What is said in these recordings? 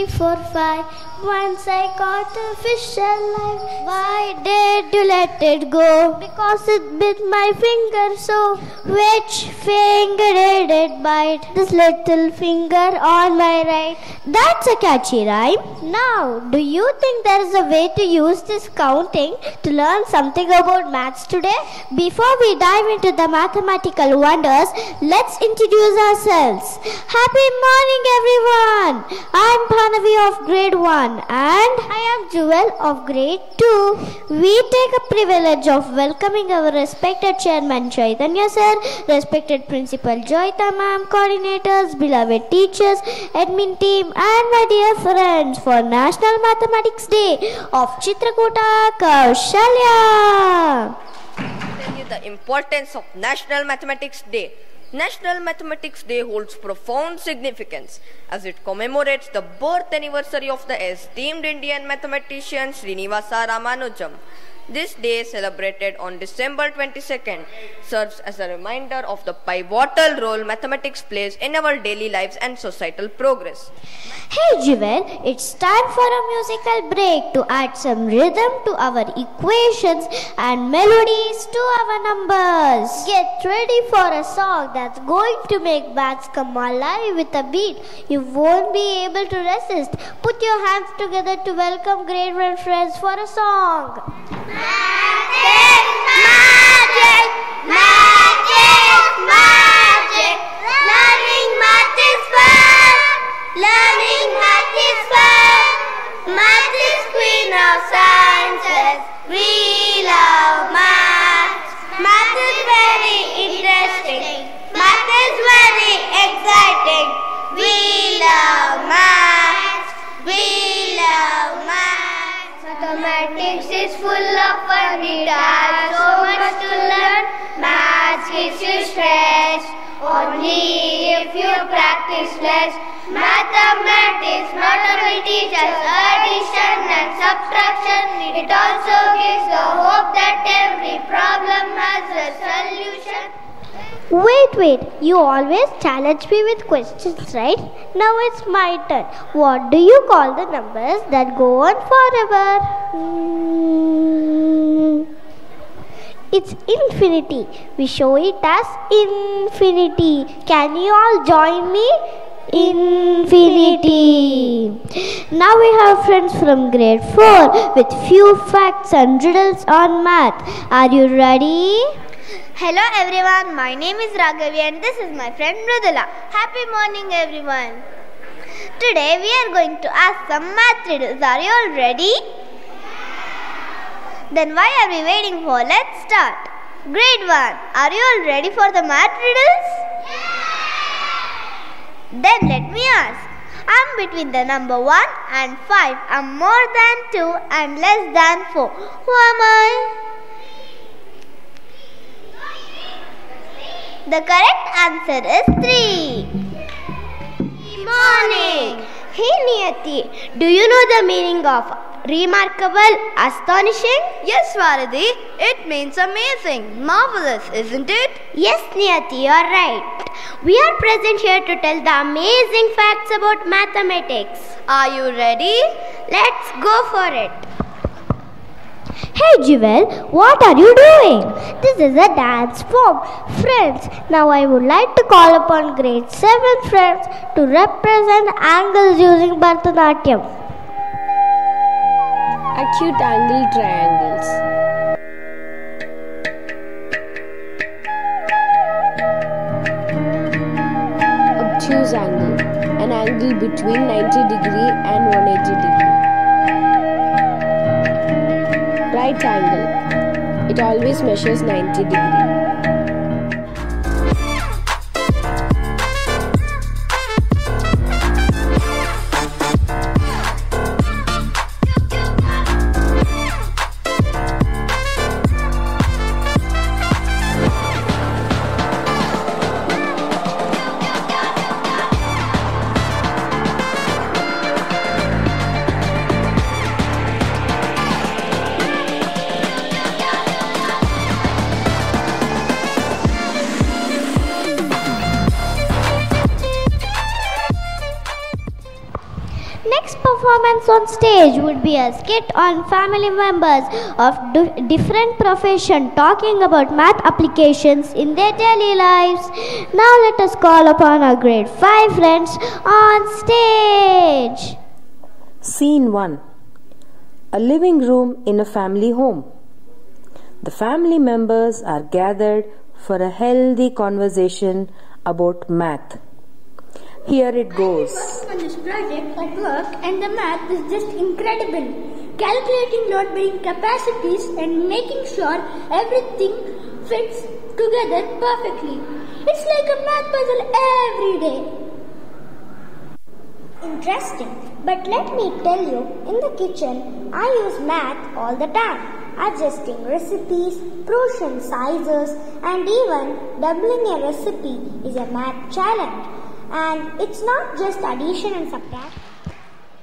three, four, five. Once I caught a fish alive. Why did you let it go? Because it bit my finger so. Which finger did it bite? This little finger on my right. That's a catchy rhyme. Now, do you think there is a way to use this counting to learn something about maths today? Before we dive into the mathematical wonders, let's introduce ourselves. Happy morning, everyone! I'm Panavi of grade 1 and I am Jewel of grade 2. We take a privilege of welcoming our respected chairman Chaitanya sir, respected principal Joyita ma'am, coordinators, beloved teachers, admin team and my dear friends for National Mathematics Day of Chitrakoota Kaushalya. tell you the importance of National Mathematics Day. National Mathematics Day holds profound significance as it commemorates the birth anniversary of the esteemed Indian mathematician Srinivasa Ramanujam. This day, celebrated on December 22nd, serves as a reminder of the pivotal role mathematics plays in our daily lives and societal progress. Hey Jewel, it's time for a musical break to add some rhythm to our equations and melodies to our numbers. Get ready for a song that's going to make maths come alive with a beat. You won't be able to resist. Put your hands together to welcome great friends for a song. Amém. Is full of fun. It has so much to learn. Math gives you stress. Only if you practice less. Mathematics not only teaches addition and subtraction, it also gives the hope that every problem has a solution. Wait, wait, you always challenge me with questions, right? Now it's my turn. What do you call the numbers that go on forever? Hmm. It's infinity. We show it as infinity. Can you all join me? Infinity. Now we have friends from grade 4 with few facts and riddles on math. Are you ready? Hello everyone, my name is Raghavi and this is my friend Mridula. Happy morning everyone. Today we are going to ask some math riddles. Are you all ready? Then why are we waiting for? Let's start. Grade 1, are you all ready for the math riddles? Then let me ask. I'm between the number 1 and 5. I'm more than 2 and less than 4. Who am I? The correct answer is 3. Morning. Hey Niyati, do you know the meaning of remarkable, astonishing? Yes, Varadi, it means amazing, marvelous, isn't it? Yes, Niyati, you're right. We are present here to tell the amazing facts about mathematics. Are you ready? Let's go for it. Hey Jewel, what are you doing? This is a dance form. Friends, now I would like to call upon grade 7 friends to represent angles using Bharatanatyam. Acute angle triangles. Obtuse angle. An angle between 90 degree and 180 degree. Right angle. It always measures 90 degree. Performance on stage would be a skit on family members of different profession talking about math applications in their daily lives. Now let us call upon our grade 5 friends on stage. Scene 1 A living room in a family home. The family members are gathered for a healthy conversation about math. Here it goes. I on this project at work and the math is just incredible. Calculating load bearing capacities and making sure everything fits together perfectly. It's like a math puzzle every day. Interesting. But let me tell you, in the kitchen, I use math all the time, adjusting recipes, portion sizes, and even doubling a recipe is a math challenge. And it's not just addition and subtraction.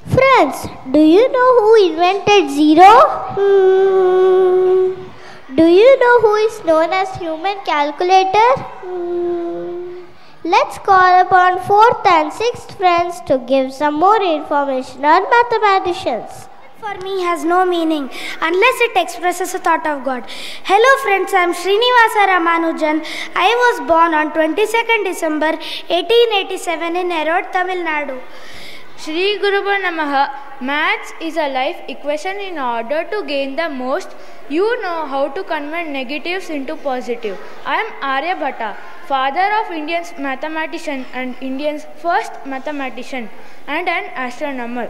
Friends, do you know who invented zero? Hmm. Do you know who is known as human calculator? Hmm. Let's call upon fourth and sixth friends to give some more information on mathematicians. For me has no meaning unless it expresses a thought of God. Hello friends, I am Srinivasa Ramanujan. I was born on 22nd December 1887 in Erode, Tamil Nadu. Shri Guru Namaha. Maths is a life equation in order to gain the most. You know how to convert negatives into positive. I am Arya Bhatta, father of Indian's mathematician and Indian's first mathematician and an astronomer.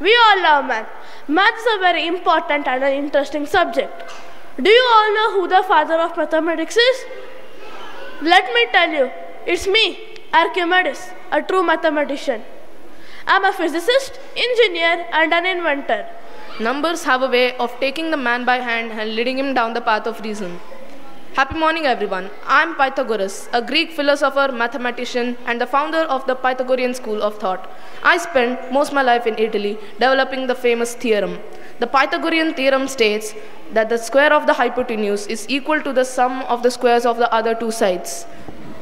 We all love math. Math is a very important and an interesting subject. Do you all know who the father of mathematics is? Let me tell you, it's me, Archimedes, a true mathematician. I'm a physicist, engineer, and an inventor. Numbers have a way of taking the man by hand and leading him down the path of reason. Happy morning, everyone. I'm Pythagoras, a Greek philosopher, mathematician, and the founder of the Pythagorean school of thought. I spent most of my life in Italy developing the famous theorem. The Pythagorean theorem states that the square of the hypotenuse is equal to the sum of the squares of the other two sides.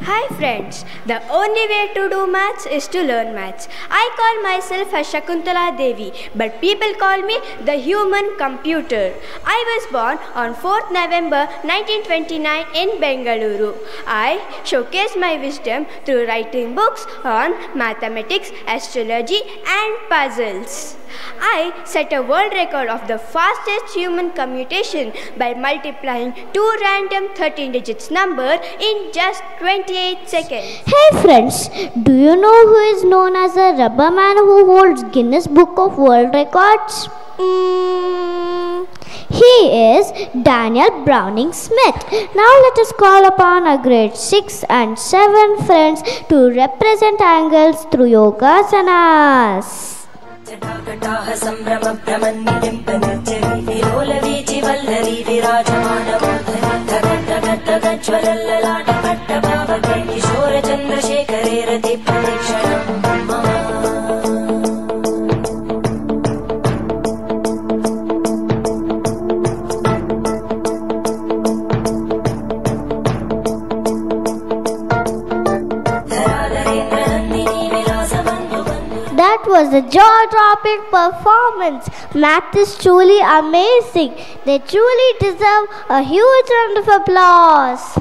Hi friends, the only way to do maths is to learn maths. I call myself as Shakuntala Devi, but people call me the human computer. I was born on 4th November 1929 in Bengaluru. I showcase my wisdom through writing books on mathematics, astrology and puzzles. I set a world record of the fastest human commutation by multiplying two random 13 digits number in just 28 seconds. Hey friends, do you know who is known as a rubber man who holds Guinness Book of World Records? Mm, he is Daniel Browning Smith. Now let us call upon our grade 6 and 7 friends to represent angles through yogasanas. जटाभटाः सम्भ्रम प्रमन्धिं प्रदज्जीलीजिवल्लरी विराजमानमोध्वलल्ललाटभट्टभाव was a jaw dropping performance. Math is truly amazing. They truly deserve a huge round of applause.